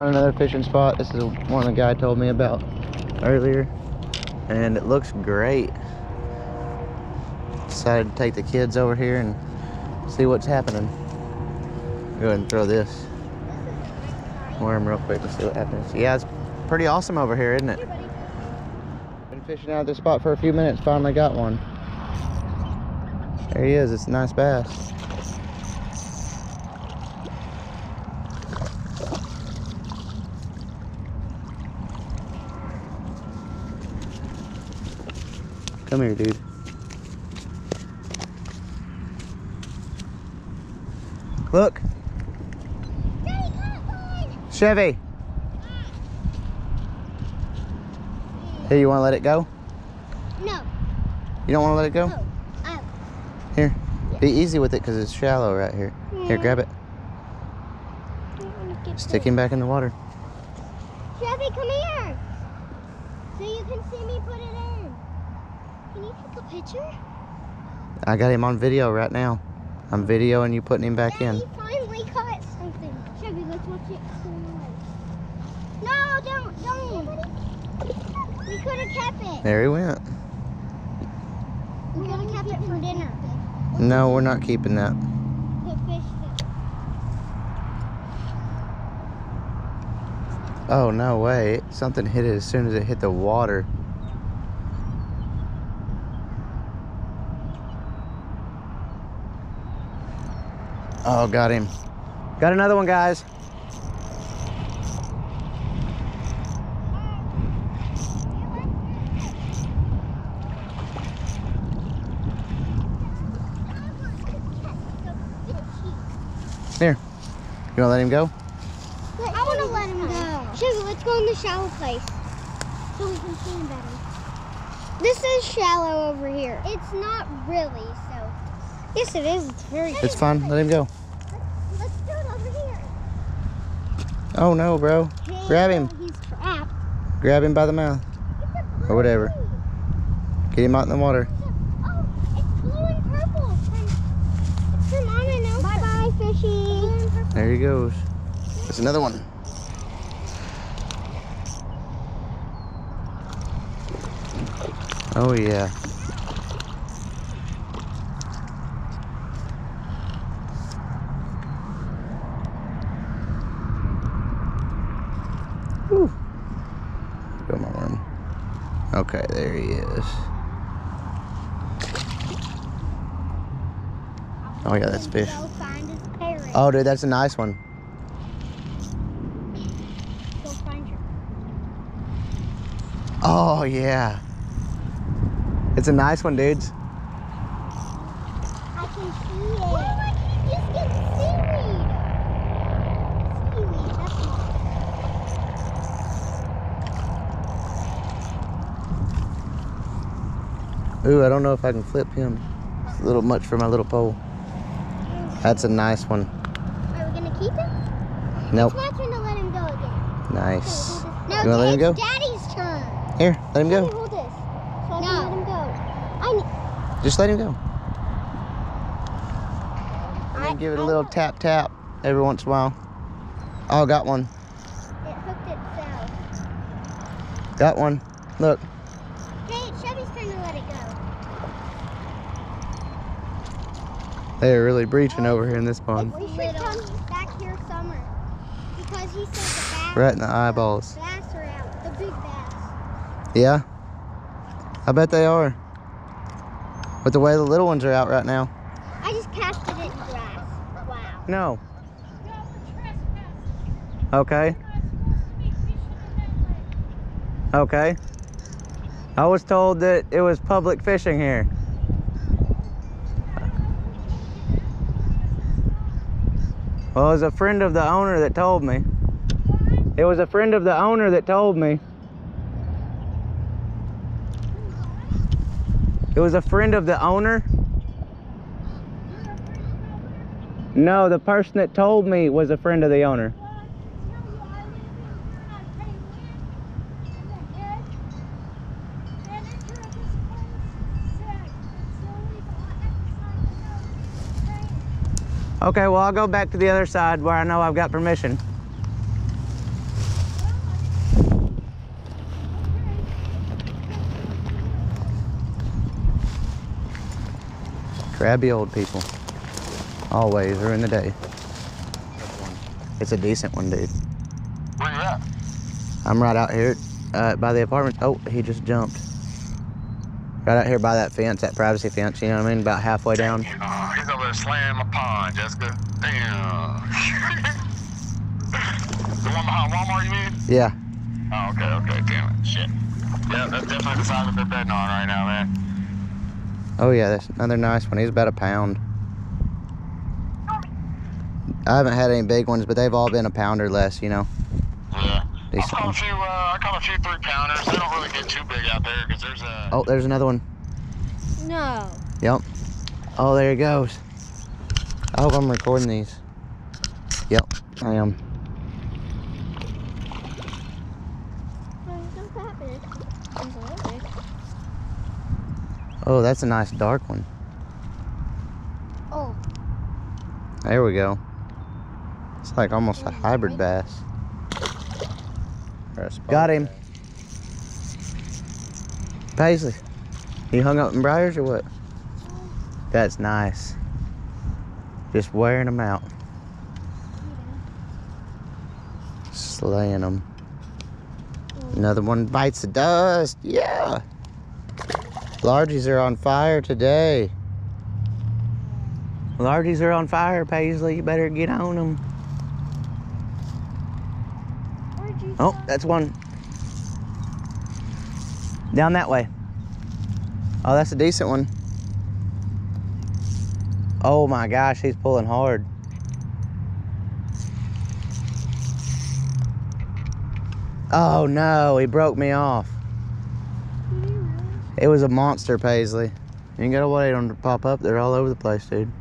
Another fishing spot. This is one the guy told me about earlier. And it looks great. Decided to take the kids over here and see what's happening. Go ahead and throw this. Worm real quick and see what happens. Yeah, it's pretty awesome over here, isn't it? Been fishing out of this spot for a few minutes, finally got one. There he is, it's a nice bass. Come here, dude. Look. Chevy. Hey, you want to let it go? No. You don't want to let it go? Oh. Oh. Here. Be easy with it because it's shallow right here. Here, grab it. I wanna get Stick him back in the water. Chevy, come here. So you can see me put it in. Can you take a picture? I got him on video right now. I'm videoing you putting him back in. Daddy finally caught something. Chevy, let's watch it. No, don't, don't. We could have kept it. There he went. We could have kept it for dinner. No, we're not keeping that. The fish. Oh, no way. Something hit it as soon as it hit the water. Oh, got him. Got another one, guys. Here. You want to let him go? I want to let him go. Chevy, let's go in the shallow place so we can see him better. This is shallow over here. It's not really, so. Yes, it is. It's very. It's fine. Let him go. Let's do it over here. Oh, no, bro. Grab him. He's trapped. Grab him by the mouth. Or whatever. Get him out in the water. Oh, it's blue and purple. From, it's from Mama and Elsa. Bye bye, fishy. There he goes. There's another one. Oh yeah. Whew. Go my worm. Okay, there he is. Oh yeah, that's fish. Go find his parrot. Oh dude, that's a nice one. Go find your. Oh yeah. It's a nice one, dudes. I can see it. Oh, Why do I just getting seaweed? Seaweed, that's not. Ooh, I don't know if I can flip him. It's a little much for my little pole. That's a nice one. Are we gonna keep him? Nope. It's my turn to let him go again. Nice. No, You wanna let him go? Daddy's turn. Here, let him Daddy, go. hold this. So I can let him go. I, Just let him go. I And give it a I little know. tap tap every once in a while. Oh, got one. It hooked itself. Got one. Look. Hey, it's Chevy's turn to let it go. They're really breaching over here in this pond. We should come back here summer because he said the bass. Right in the eyeballs. Bass are out. The big bass. Yeah? I bet they are. But the way the little ones are out right now. I just casted it in grass. Wow. No. Okay. Okay. I was told that it was public fishing here. Well, it was a friend of the owner that told me. It was a friend of the owner that told me. It was a friend of the owner. No, the person that told me was a friend of the owner. Okay, well, I'll go back to the other side where I know I've got permission. Crabby old people. Always ruin the day. It's a decent one, dude. Where you at? I'm right out here uh, by the apartment. Oh, he just jumped. Right out here by that fence, that privacy fence, you know what I mean? About halfway down. Uh, He's over there slamming my pond, Jessica. Damn. the one behind Walmart, you mean? Yeah. Oh, okay, okay, damn it. Shit. Yeah, that's definitely the side that they're betting on right now, man. Oh, yeah, that's another nice one. He's about a pound. I haven't had any big ones, but they've all been a pound or less, you know. Yeah. I Decent caught a few, uh, I caught a few three pounders. They don't really get too big out there because there's a. Oh, there's another one. No. Yep. Oh, there he goes. I hope I'm recording these. Yep, I am. Oh, that's a nice dark one. Oh, There we go. It's like almost a hybrid bass. A Got him. bass. Paisley, you hung up in briars or what? That's nice. Just wearing them out. Slaying them. Another one bites the dust. Yeah. Largies are on fire today. Largies are on fire, Paisley. You better get on them. Oh, that's one. Down that way. Oh, that's a decent one. Oh my gosh, he's pulling hard. Oh no, he broke me off. It was a monster, Paisley. You ain't gotta wait on to pop up. They're all over the place, dude.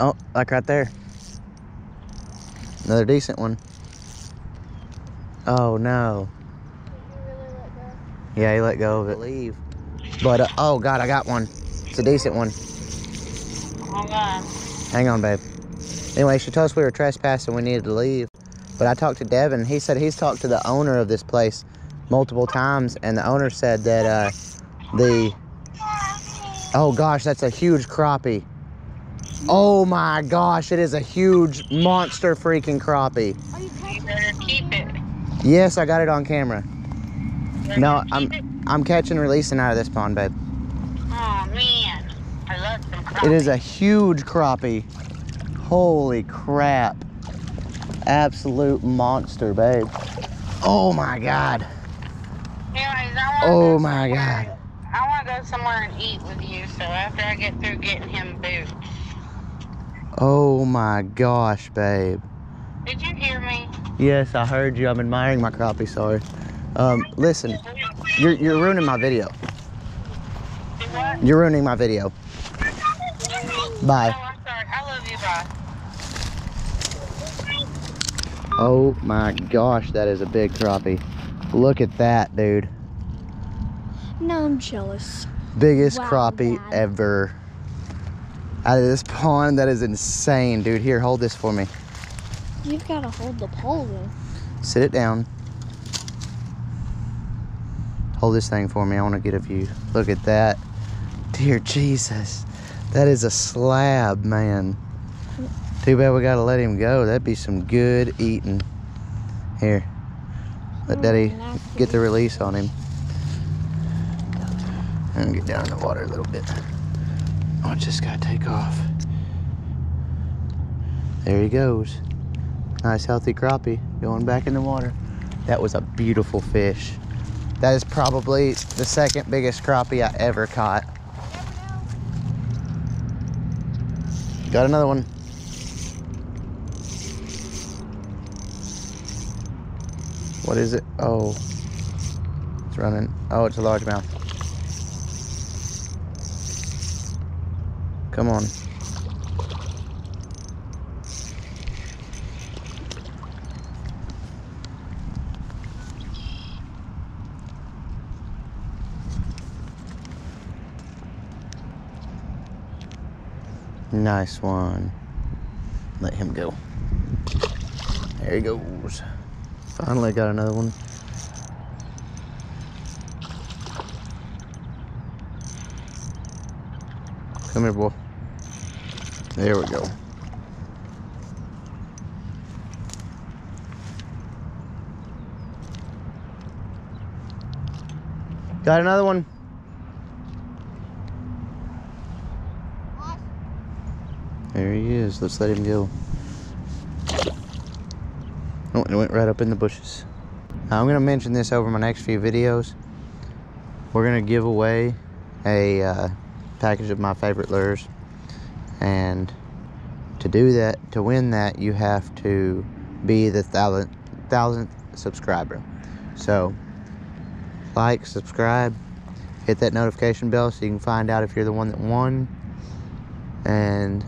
Oh, like right there. Another decent one. Oh no. Yeah, he let go of it. Leave. But uh, oh god, I got one. It's a decent one. Hold on. Hang on, babe. Anyway, she told us we were trespassing. We needed to leave. But I talked to Devin. He said he's talked to the owner of this place multiple times, and the owner said that uh, the oh gosh, that's a huge crappie. Oh my gosh, it is a huge monster freaking crappie. You You better keep it. Yes, I got it on camera. No, I'm. I'm catching and releasing out of this pond, babe. Oh man, I love some It is a huge crappie. Holy crap. Absolute monster, babe. Oh my god. Anyways, Oh go my God. I want to go somewhere and eat with you. So after I get through getting him boots, Oh my gosh, babe. did you hear me? Yes, I heard you. I'm admiring my crappie, sorry. Um, listen, you're, you're ruining my video. What? You're ruining my video. Bye. Oh, I'm sorry. I love you. Bye. Oh my gosh, that is a big crappie. Look at that, dude. No, I'm jealous. Biggest Wow, crappie Dad. ever. Out of this pond, that is insane, dude. Here, hold this for me. You've got to hold the pole though. Sit it down. Hold this thing for me. I want to get a view. Look at that. Dear Jesus. That is a slab, man. Too bad we got to let him go. That'd be some good eating. Here. Let Daddy get the release on him. And get down in the water a little bit. Watch this guy take off. There he goes. Nice healthy crappie going back in the water. That was a beautiful fish. That is probably the second biggest crappie I ever caught. Got another one. What is it? Oh, it's running. Oh, it's a largemouth. Come on. Nice one. Let him go. There he goes. Finally got another one. Come here, boy. There we go. Got another one. There he is. Let's let him go. Oh, it went right up in the bushes. Now, I'm going to mention this over my next few videos. We're going to give away a uh, package of my favorite lures. And to do that, to win that, you have to be the thousandth, thousandth subscriber. So, like, subscribe, hit that notification bell so you can find out if you're the one that won. And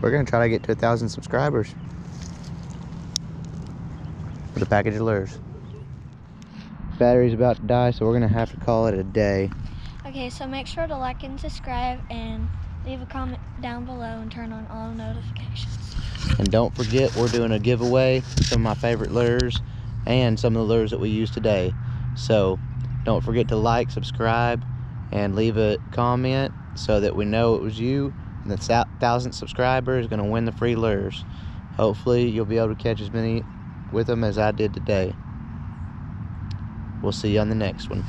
we're gonna try to get to a thousand subscribers with a package of lures. Battery's about to die, so we're gonna have to call it a day. Okay, so make sure to like and subscribe and leave a comment down below and turn on all notifications. And don't forget, we're doing a giveaway of some of my favorite lures and some of the lures that we use today. So don't forget to like, subscribe, and leave a comment so that we know it was you. The thousand subscriber is going to win the free lures. Hopefully, you'll be able to catch as many with them as I did today. We'll see you on the next one.